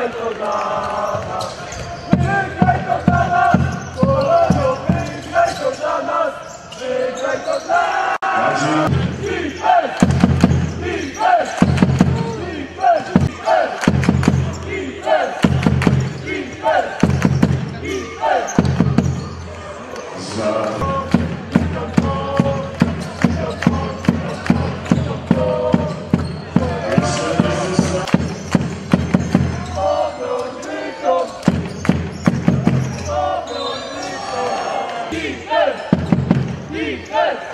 vai tocar. Defense!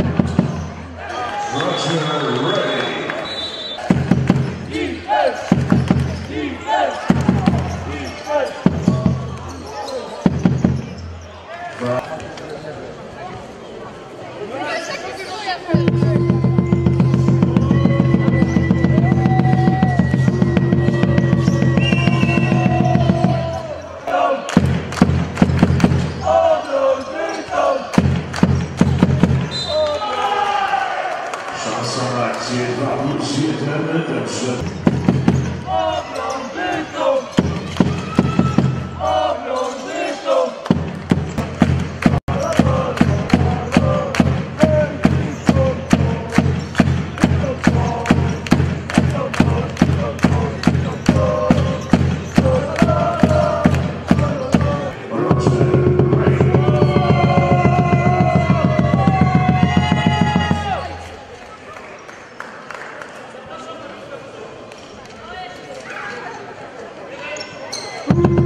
Roger Galatasaray Cezayir Şehirlerine dönüşü. Ooh.